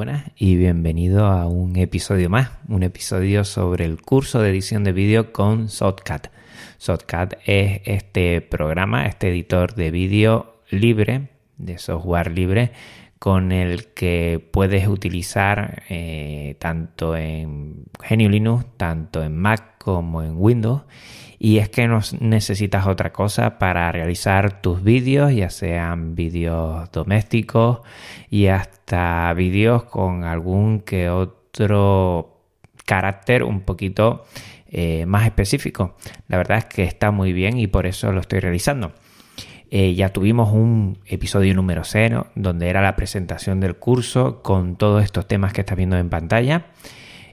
buenas y bienvenido a un episodio más, un episodio sobre el curso de edición de vídeo con Shotcut. Shotcut es este programa, este editor de vídeo libre, de software libre, con el que puedes utilizar eh, tanto en GNU Linux, tanto en Mac como en Windows y es que no necesitas otra cosa para realizar tus vídeos, ya sean vídeos domésticos y hasta vídeos con algún que otro carácter un poquito eh, más específico. La verdad es que está muy bien y por eso lo estoy realizando. Eh, ya tuvimos un episodio número 0 donde era la presentación del curso con todos estos temas que estás viendo en pantalla.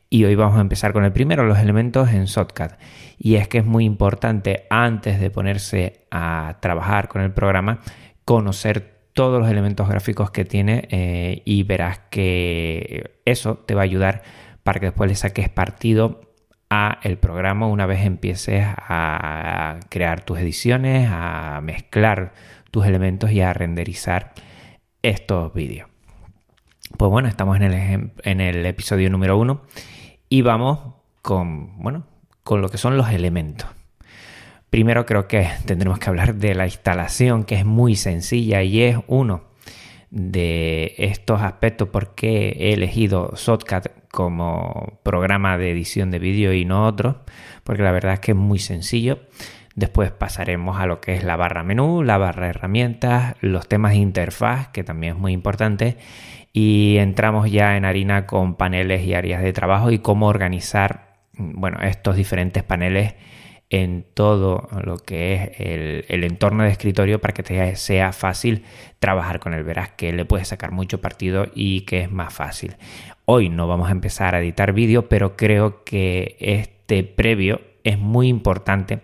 Y hoy vamos a empezar con el primero, los elementos en Shotcut. Y es que es muy importante antes de ponerse a trabajar con el programa conocer todos los elementos gráficos que tiene eh, y verás que eso te va a ayudar para que después le saques partido a el programa una vez empieces a crear tus ediciones, a mezclar tus elementos y a renderizar estos vídeos. Pues bueno, estamos en el, en el episodio número uno y vamos con, bueno, con lo que son los elementos. Primero creo que tendremos que hablar de la instalación, que es muy sencilla y es uno de estos aspectos porque he elegido Shotcut como programa de edición de vídeo y no otro, porque la verdad es que es muy sencillo. Después pasaremos a lo que es la barra menú, la barra herramientas, los temas de interfaz, que también es muy importante, y entramos ya en harina con paneles y áreas de trabajo y cómo organizar bueno, estos diferentes paneles en todo lo que es el, entorno de escritorio para que te sea fácil trabajar con él. Verás que le puedes sacar mucho partido y que es más fácil. Hoy no vamos a empezar a editar vídeo, pero creo que este previo es muy importante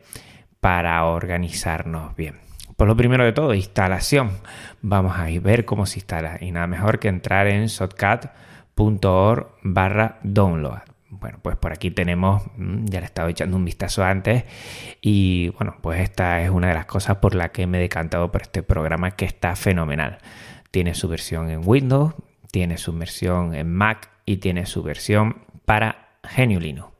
para organizarnos bien. Por lo primero de todo, instalación. Vamos a ver cómo se instala. Y nada mejor que entrar en shotcut.org barra download. Bueno, pues por aquí tenemos, mm, ya le he estado echando un vistazo antes y bueno, pues esta es una de las cosas por la que me he decantado por este programa que está fenomenal. Tiene su versión en Windows, tiene su versión en Mac y tiene su versión para GNU Linux.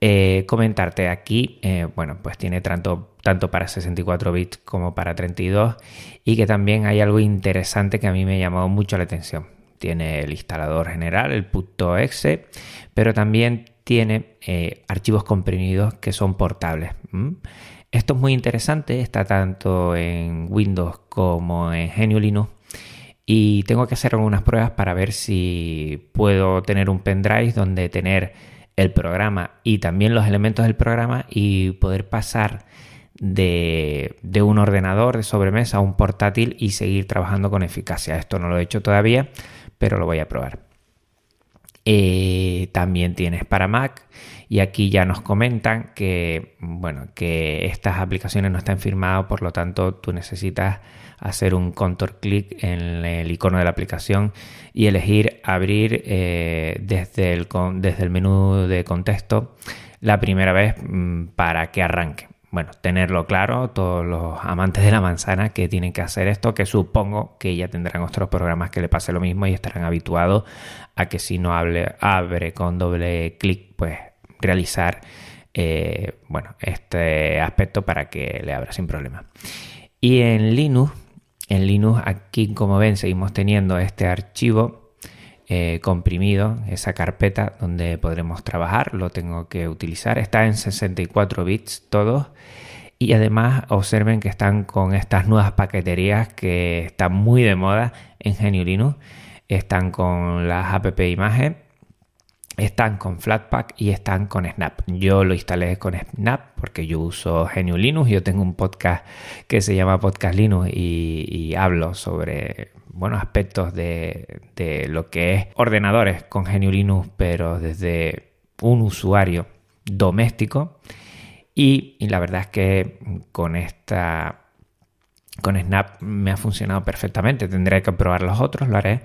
Eh, comentarte aquí, eh, bueno, pues tiene tanto, tanto para 64 bits como para 32 y que también hay algo interesante que a mí me ha llamado mucho la atención. Tiene el instalador general, el .exe, pero también tiene eh, archivos comprimidos que son portables. Esto es muy interesante, está tanto en Windows como en GNU Linux y tengo que hacer algunas pruebas para ver si puedo tener un pendrive donde tener el programa y también los elementos del programa y poder pasar de, un ordenador de sobremesa a un portátil y seguir trabajando con eficacia. Esto no lo he hecho todavía, pero lo voy a probar. Eh, también tienes para Mac y aquí ya nos comentan que, bueno, que estas aplicaciones no están firmadas, por lo tanto tú necesitas hacer un control clic en el icono de la aplicación y elegir abrir eh, desde, el, desde el menú de contexto la primera vez mm, para que arranque. Bueno, tenerlo claro, todos los amantes de la manzana que tienen que hacer esto, que supongo que ya tendrán otros programas que le pase lo mismo y estarán habituados a que si no hable, abre con doble clic, pues realizar eh, bueno, este aspecto para que le abra sin problema. Y en Linux en Linux aquí como ven seguimos teniendo este archivo eh, comprimido, esa carpeta donde podremos trabajar, lo tengo que utilizar, está en 64 bits todos y además observen que están con estas nuevas paqueterías que están muy de moda en GNU Linux, están con las app imagen están con Flatpak y están con Snap. Yo lo instalé con Snap porque yo uso GNU Linux. Yo tengo un podcast que se llama Podcast Linux y, hablo sobre bueno, aspectos de, lo que es ordenadores con GNU Linux, pero desde un usuario doméstico. Y, y la verdad es que con esta con Snap me ha funcionado perfectamente. Tendré que probar los otros, lo haré,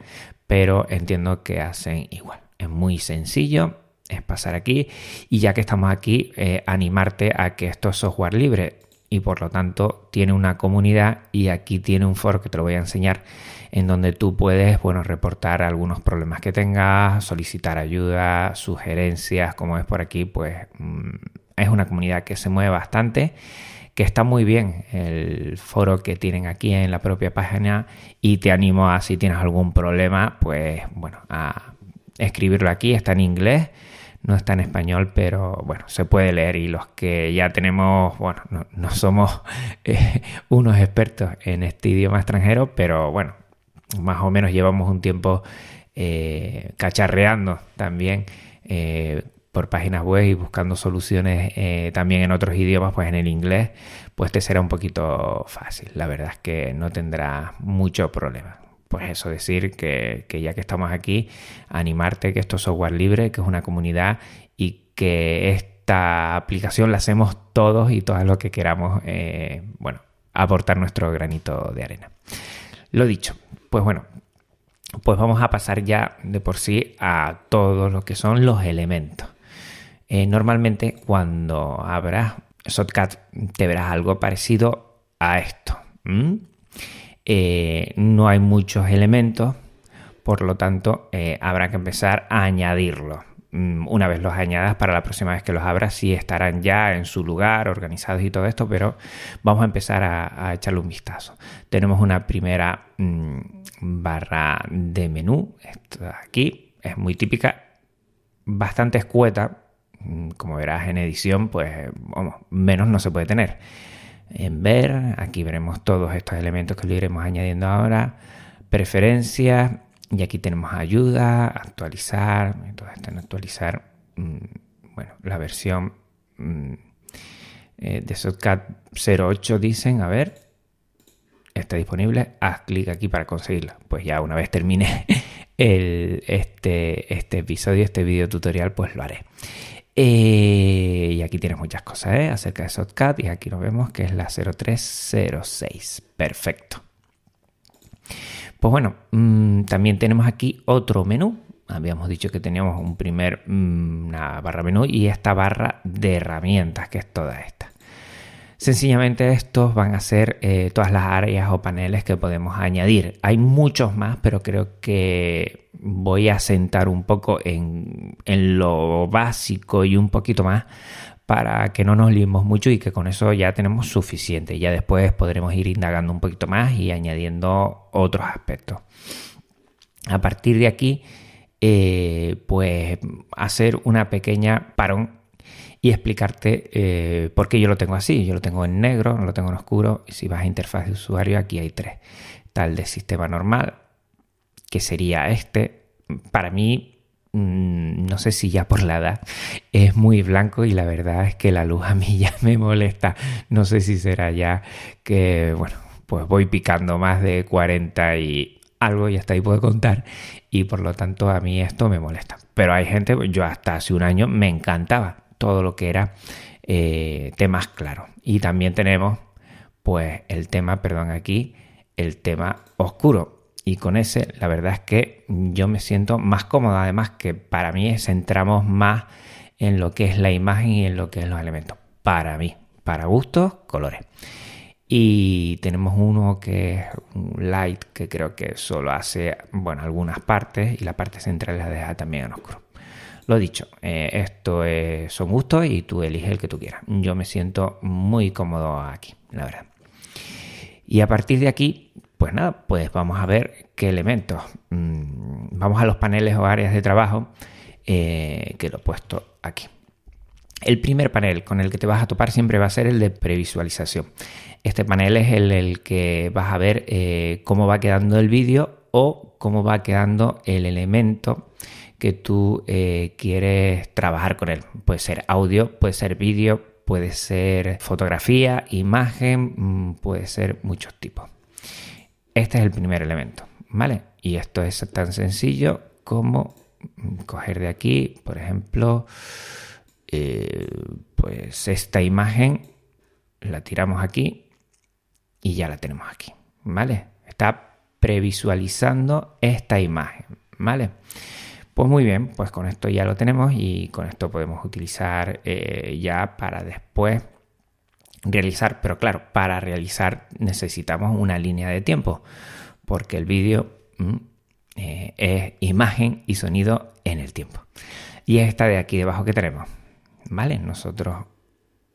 pero entiendo que hacen igual. Es muy sencillo, es pasar aquí y ya que estamos aquí, eh, animarte a que esto es software libre y por lo tanto tiene una comunidad y aquí tiene un foro que te lo voy a enseñar en donde tú puedes, bueno, reportar algunos problemas que tengas, solicitar ayuda, sugerencias, como ves por aquí, pues mm, es una comunidad que se mueve bastante que está muy bien el foro que tienen aquí en la propia página y te animo a si tienes algún problema, pues bueno, a escribirlo aquí, está en inglés no está en español, pero bueno, se puede leer y los que ya tenemos, bueno, no, somos eh, unos expertos en este idioma extranjero, pero bueno, más o menos llevamos un tiempo eh, cacharreando también eh, por páginas web y buscando soluciones también en otros idiomas, pues en el inglés, pues te será un poquito fácil. La verdad es que no tendrá mucho problema pues eso, decir que, ya que estamos aquí, animarte que esto es software libre, que es una comunidad y que esta aplicación la hacemos todos y todas lo que queramos, eh, bueno, aportar nuestro granito de arena. Lo dicho, pues bueno, pues vamos a pasar ya de por sí a todo lo que son los elementos. Eh, normalmente cuando abras Shotcut te verás algo parecido a esto. Eh, no hay muchos elementos, por lo tanto eh, habrá que empezar a añadirlos. Mm, una vez los añadas, para la próxima vez que los abras, sí estarán ya en su lugar, organizados y todo esto, pero vamos a empezar a, echarle un vistazo. Tenemos una primera mm, barra de menú, aquí, es muy típica, bastante escueta, mm, como verás en edición, pues menos no se puede tener en ver. Aquí veremos todos estos elementos que le iremos añadiendo ahora. Preferencias. Y aquí tenemos ayuda, actualizar. Entonces está en actualizar. Mm, bueno, la versión mm, eh, de Shotcut 08 dicen. A ver. Está disponible. Haz clic aquí para conseguirla. Pues ya una vez termine el, este, este episodio, este video tutorial, pues lo haré. Eh, y aquí tienes muchas cosas ¿eh? acerca de Shotcut y aquí nos vemos que es la 0306. Perfecto. Pues bueno, mm, también tenemos aquí otro menú. Habíamos dicho que teníamos un primer, mm, una barra menú y esta barra de herramientas, que es toda esta. Sencillamente estos van a ser eh, todas las áreas o paneles que podemos añadir. Hay muchos más, pero creo que voy a sentar un poco en, lo básico y un poquito más para que no nos liemos mucho y que con eso ya tenemos suficiente. Ya después podremos ir indagando un poquito más y añadiendo otros aspectos. A partir de aquí, eh, pues hacer una pequeña parón y explicarte eh, por qué yo lo tengo así. Yo lo tengo en negro, no lo tengo en oscuro. Y si vas a interfaz de usuario, aquí hay tres. Tal de sistema normal, que sería este. Para mí, mm, no sé si ya por la edad, es muy blanco y la verdad es que la luz a mí ya me molesta. No sé si será ya que, bueno, pues voy picando más de 40 y algo y hasta ahí puedo contar y por lo tanto a mí esto me molesta. Pero hay gente, yo hasta hace un año me encantaba todo lo que era eh, temas claros. Y también tenemos, pues, el tema, perdón, aquí, el tema oscuro. Y con ese, la verdad es que yo me siento más cómodo. Además, que para mí centramos más en lo que es la imagen y en lo que es los elementos. Para mí, para gustos, colores. Y tenemos uno que es un light que creo que solo hace, bueno, algunas partes y la parte central la deja también en oscuro. Lo dicho, eh, esto son gustos y tú eliges el que tú quieras. Yo me siento muy cómodo aquí, la verdad. Y a partir de aquí, pues nada, pues vamos a ver qué elementos. Mm, vamos a los paneles o áreas de trabajo eh, que lo he puesto aquí. El primer panel con el que te vas a topar siempre va a ser el de previsualización. Este panel es el, el que vas a ver eh, cómo va quedando el vídeo o cómo va quedando el elemento que tú eh, quieres trabajar con él. Puede ser audio, puede ser vídeo, puede ser fotografía, imagen, mm, puede ser muchos tipos. Este es el primer elemento, ¿vale? Y esto es tan sencillo como mm, coger de aquí, por ejemplo, eh, pues esta imagen la tiramos aquí y ya la tenemos aquí, ¿vale? Está previsualizando esta imagen, ¿vale? Pues muy bien, pues con esto ya lo tenemos y con esto podemos utilizar eh, ya para después realizar, pero claro, para realizar necesitamos una línea de tiempo, porque el vídeo mm, eh, es imagen y sonido en el tiempo. Y esta de aquí debajo que tenemos, ¿vale? Nosotros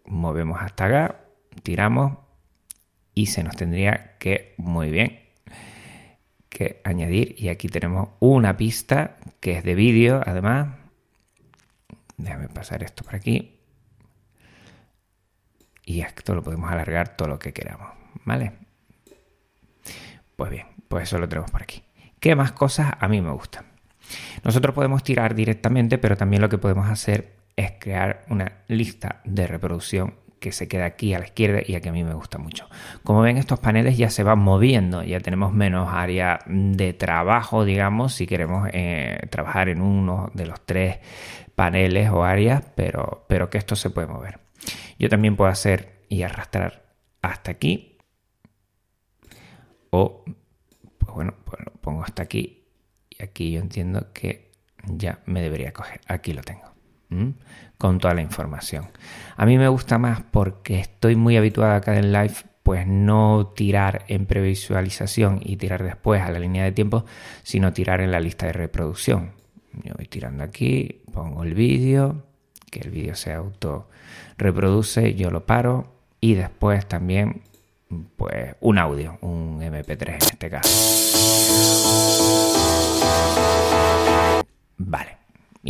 movemos hasta acá, tiramos y se nos tendría que, muy bien, que añadir. Y aquí tenemos una pista que es de vídeo, además. Déjame pasar esto por aquí y esto lo podemos alargar todo lo que queramos, ¿vale? Pues bien, pues eso lo tenemos por aquí. ¿Qué más cosas a mí me gustan? Nosotros podemos tirar directamente, pero también lo que podemos hacer es crear una lista de reproducción que se queda aquí a la izquierda y aquí a mí me gusta mucho. Como ven, estos paneles ya se van moviendo, ya tenemos menos área de trabajo, digamos, si queremos eh, trabajar en uno de los tres paneles o áreas, pero, pero que esto se puede mover. Yo también puedo hacer y arrastrar hasta aquí. O, pues bueno, pues lo pongo hasta aquí. Y aquí yo entiendo que ya me debería coger. Aquí lo tengo. Con toda la información. A mí me gusta más porque estoy muy habituado acá en live pues no tirar en previsualización y tirar después a la línea de tiempo, sino tirar en la lista de reproducción. Yo voy tirando aquí, pongo el vídeo, que el vídeo se auto reproduce, yo lo paro y después también pues un audio, un MP3 en este caso. Vale.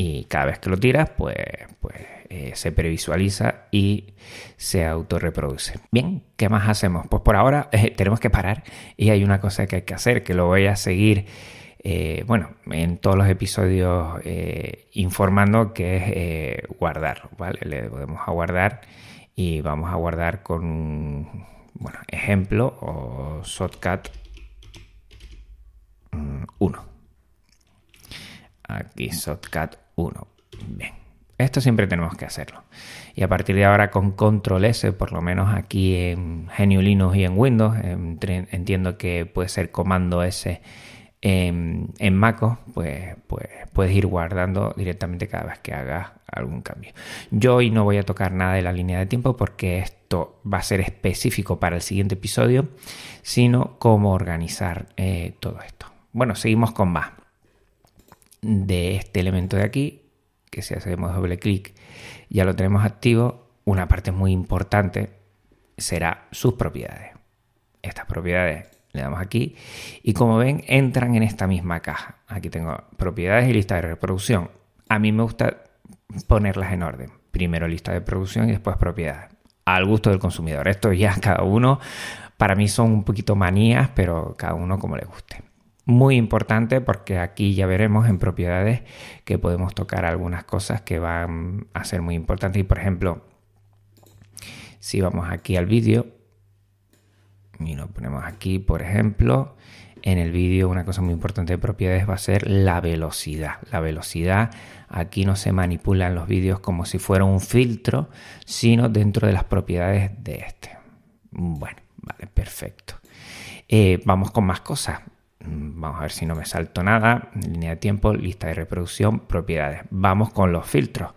Y cada vez que lo tiras, pues, pues eh, se previsualiza y se autorreproduce. Bien, ¿qué más hacemos? Pues por ahora eh, tenemos que parar y hay una cosa que hay que hacer, que lo voy a seguir eh, bueno, en todos los episodios informando que es guardar, ¿vale? Le podemos a guardar y vamos a guardar con un bueno, ejemplo o shortcut 1. Mm, Aquí shortcut 1. Bien. Esto siempre tenemos que hacerlo. Y a partir de ahora con control S, por lo menos aquí en GNU Linux y en Windows, entiendo que puede ser comando S en, en MacOS, pues, pues puedes ir guardando directamente cada vez que hagas algún cambio. Yo hoy no voy a tocar nada de la línea de tiempo porque esto va a ser específico para el siguiente episodio, sino cómo organizar eh, todo esto. Bueno, seguimos con más de este elemento de aquí, que si hacemos doble clic ya lo tenemos activo. Una parte muy importante será sus propiedades. Estas propiedades le damos aquí y como ven entran en esta misma caja. Aquí tengo propiedades y lista de reproducción. A mí me gusta ponerlas en orden. Primero lista de producción y después propiedades. Al gusto del consumidor. Esto ya cada uno, para mí son un poquito manías, pero cada uno como le guste. Muy importante porque aquí ya veremos en propiedades que podemos tocar algunas cosas que van a ser muy importantes. Y por ejemplo, si vamos aquí al vídeo, y lo ponemos aquí, por ejemplo, en el vídeo una cosa muy importante de propiedades va a ser la velocidad. La velocidad, aquí no se manipulan los vídeos como si fuera un filtro, sino dentro de las propiedades de este. Bueno, vale, perfecto. Eh, vamos con más cosas. Mm, vamos a ver si no me salto nada. Línea de tiempo, lista de reproducción, propiedades. Vamos con los filtros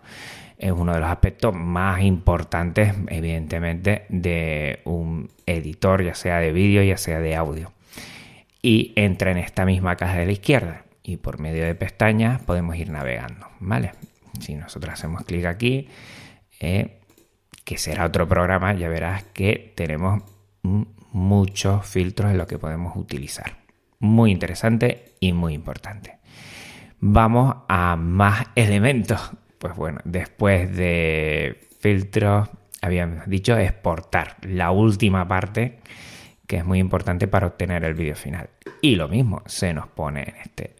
es uno de los aspectos más importantes, evidentemente, de un editor, ya sea de vídeo, ya sea de audio. Y entra en esta misma caja de la izquierda y por medio de pestañas podemos ir navegando, ¿vale? Si nosotros hacemos clic aquí, eh, que será otro programa, ya verás que tenemos muchos filtros en los que podemos utilizar. Muy interesante y muy importante. Vamos a más elementos pues bueno, después de filtros, habíamos dicho exportar la última parte que es muy importante para obtener el vídeo final. Y lo mismo se nos pone en este,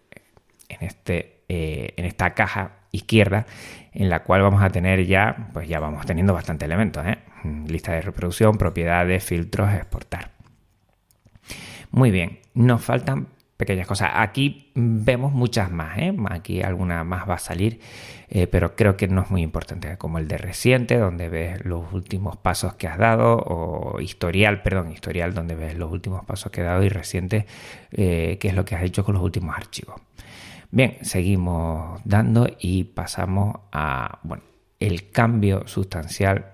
en este, eh, en esta caja izquierda, en la cual vamos a tener ya, pues ya vamos teniendo bastante elementos, ¿eh? lista de reproducción, propiedades, filtros, exportar. Muy bien, nos faltan pequeñas cosas. Aquí vemos muchas más, ¿eh? aquí alguna más va a salir, eh, pero creo que no es muy importante, como el de reciente, donde ves los últimos pasos que has dado, o historial, perdón, historial, donde ves los últimos pasos que has dado y reciente, eh, qué es lo que has hecho con los últimos archivos. Bien, seguimos dando y pasamos a, bueno, el cambio sustancial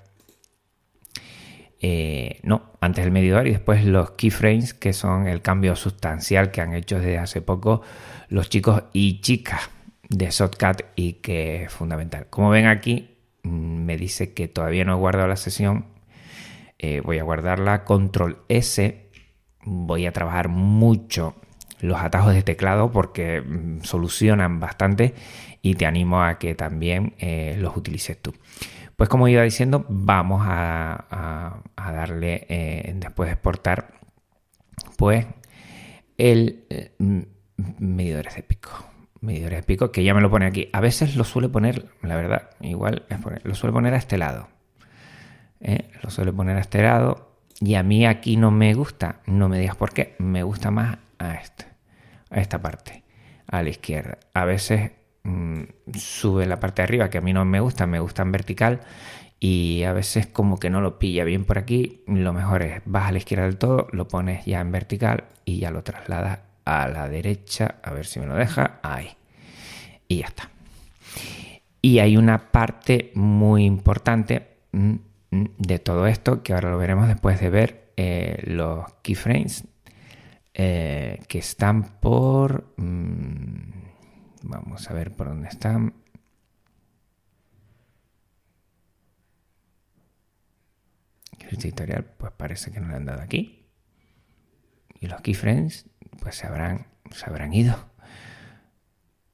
Eh, no, antes el medidor y después los keyframes, que son el cambio sustancial que han hecho desde hace poco los chicos y chicas de Shotcut y que es fundamental. Como ven aquí, mm, me dice que todavía no he guardado la sesión. Eh, voy a guardarla. Control S. Voy a trabajar mucho los atajos de teclado porque mm, solucionan bastante y te animo a que también eh, los utilices tú. Pues como iba diciendo, vamos a, darle, eh, después de exportar, pues el eh, medidores de pico. Medidores de pico, que ya me lo pone aquí. A veces lo suele poner, la verdad, igual lo suele poner a este lado. Lo suele poner a este lado. Y a mí aquí no me gusta, no me digas por qué, me gusta más a este a esta parte, a la izquierda. A veces mm, sube la parte de arriba, que a mí no me gusta, me gusta en vertical, y a veces como que no lo pilla bien por aquí. Lo mejor es, vas a la izquierda del todo, lo pones ya en vertical y ya lo trasladas a la derecha, a ver si me lo deja, ahí. Y ya está. Y hay una parte muy importante mm, mm, de todo esto que ahora lo veremos después de ver eh, los keyframes eh, que están por... vamos a ver por dónde están. El tutorial pues parece que no le han dado aquí. Y los keyframes pues se habrán, se habrán ido.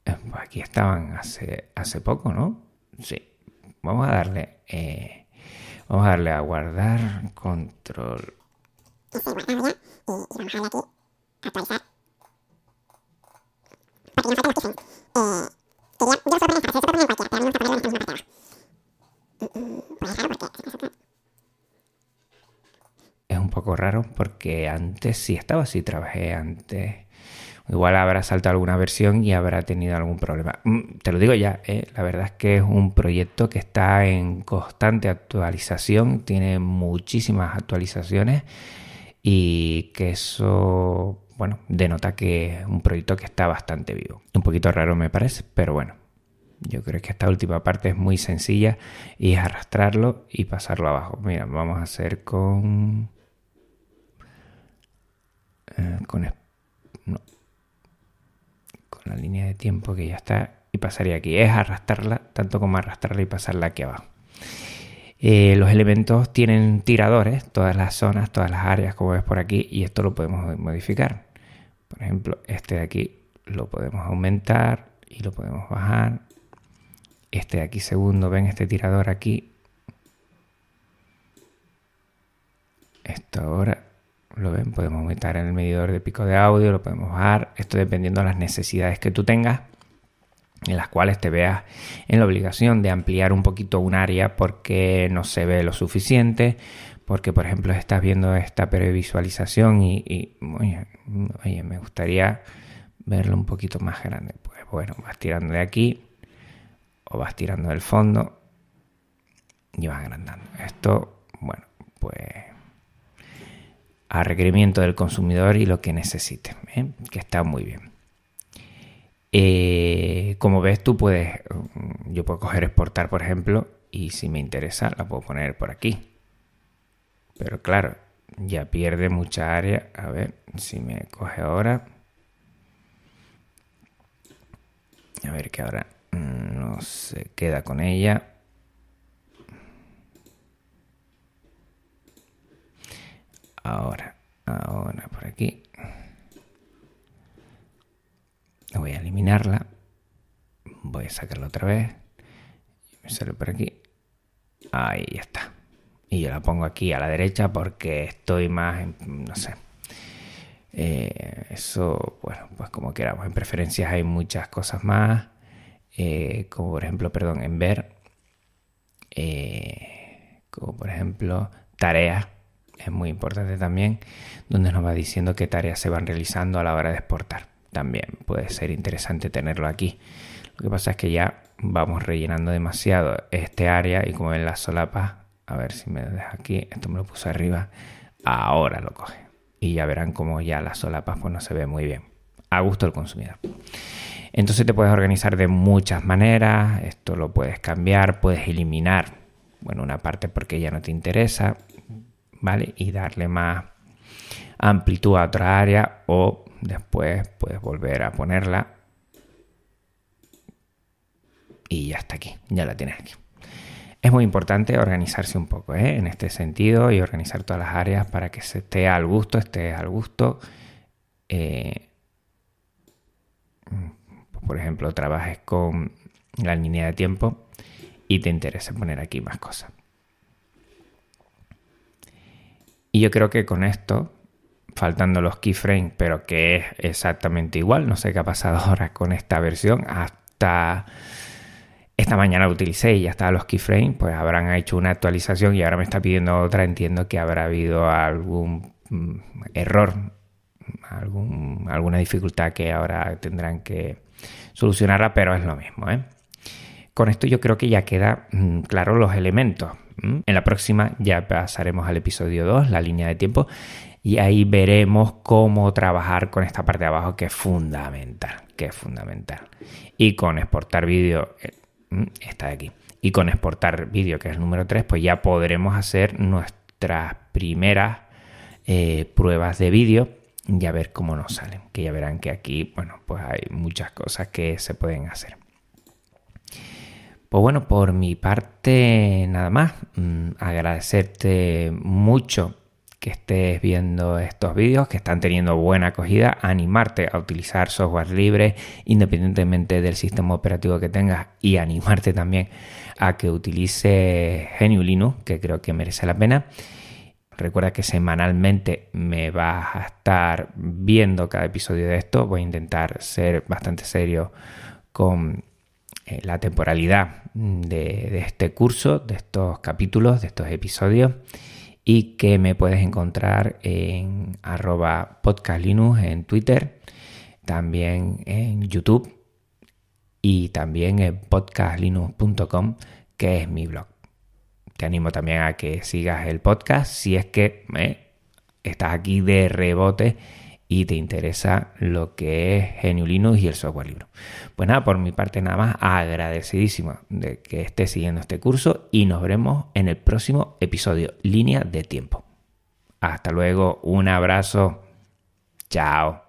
Eh, pues aquí estaban hace, hace poco, ¿no? Sí. Vamos a darle... Eh, vamos a darle a guardar control. A darle aquí. Eh, raro porque es un poco raro porque antes sí estaba así, trabajé antes. Igual habrá saltado alguna versión y habrá tenido algún problema. Mm, te lo digo ya, eh, la verdad es que es un proyecto que está en constante actualización, tiene muchísimas actualizaciones y que eso bueno, denota que es un proyecto que está bastante vivo. Un poquito raro me parece, pero bueno, yo creo que esta última parte es muy sencilla y es arrastrarlo y pasarlo abajo. Mira, vamos a hacer con... Eh, con, la línea de tiempo que ya está y pasaría aquí. Es arrastrarla, tanto como arrastrarla y pasarla aquí abajo. Eh, los elementos tienen tiradores, todas las zonas, todas las áreas, como ves por aquí, y esto lo podemos modificar. Por ejemplo, este de aquí lo podemos aumentar y lo podemos bajar. Este de aquí segundo, ven este tirador aquí. Esto ahora lo ven, podemos aumentar en el medidor de pico de audio, lo podemos bajar. Esto dependiendo de las necesidades que tú tengas en las cuales te veas en la obligación de ampliar un poquito un área porque no se ve lo suficiente, porque por ejemplo estás viendo esta previsualización y, oye, me gustaría verlo un poquito más grande. Pues bueno, vas tirando de aquí o vas tirando del fondo y vas agrandando. Esto, bueno, pues a requerimiento del consumidor y lo que necesite, ¿eh? que está muy bien. Eh, como ves, tú puedes, yo puedo coger exportar, por ejemplo, y si me interesa, la puedo poner por aquí. Pero claro, ya pierde mucha área. A ver si me coge ahora. A ver que ahora no se queda con ella. Ahora, ahora por aquí. Voy a eliminarla. Voy a sacarla otra vez. Me sale por aquí. Ahí ya está y yo la pongo aquí a la derecha porque estoy más, no sé. Eh, eso, bueno, pues como queramos. En preferencias hay muchas cosas más, eh, como por ejemplo, perdón, en ver, eh, como por ejemplo, tareas, es muy importante también, donde nos va diciendo qué tareas se van realizando a la hora de exportar. También puede ser interesante tenerlo aquí. Lo que pasa es que ya vamos rellenando demasiado este área y como ven las solapas a ver si me deja aquí. Esto me lo puse arriba. Ahora lo coge. Y ya verán como ya la solapa pues no se ve muy bien. A gusto del consumidor. Entonces te puedes organizar de muchas maneras. Esto lo puedes cambiar, puedes eliminar. Bueno, una parte porque ya no te interesa. ¿vale? Y darle más amplitud a otra área o después puedes volver a ponerla y ya está aquí, ya la tienes aquí. Es muy importante organizarse un poco ¿eh? en este sentido y organizar todas las áreas para que esté al gusto, esté al gusto. Eh, por ejemplo, trabajes con la línea de tiempo y te interese poner aquí más cosas. Y yo creo que con esto, faltando los keyframes, pero que es exactamente igual, no sé qué ha pasado ahora con esta versión, hasta esta mañana lo utilicé y ya estaban los keyframes, pues habrán hecho una actualización y ahora me está pidiendo otra. Entiendo que habrá habido algún mm, error, algún, alguna dificultad que ahora tendrán que solucionarla, pero es lo mismo. ¿eh? Con esto yo creo que ya queda mm, claro los elementos. En la próxima ya pasaremos al episodio 2, la línea de tiempo, y ahí veremos cómo trabajar con esta parte de abajo que es fundamental, que es fundamental. Y con exportar vídeo Mm, está aquí. Y con exportar vídeo, que es el número 3, pues ya podremos hacer nuestras primeras eh, pruebas de vídeo y a ver cómo nos salen. Que ya verán que aquí, bueno, pues hay muchas cosas que se pueden hacer. Pues bueno, por mi parte, nada más. Mm, agradecerte mucho que estés viendo estos vídeos que están teniendo buena acogida, animarte a utilizar software libre independientemente del sistema operativo que tengas y animarte también a que utilice GNU Linux, que creo que merece la pena. Recuerda que semanalmente me vas a estar viendo cada episodio de esto. Voy a intentar ser bastante serio con eh, la temporalidad de este curso, de estos capítulos, de estos episodios y que me puedes encontrar en arroba podcastlinux en Twitter, también en YouTube y también en podcastlinux.com que es mi blog. Te animo también a que sigas el podcast si es que eh, estás aquí de rebote y te interesa lo que es GNU Linux y el software libre. Pues nada, por mi parte nada más, agradecidísimo de que estés siguiendo este curso y nos veremos en el próximo episodio, línea de tiempo. Hasta luego, un abrazo, chao.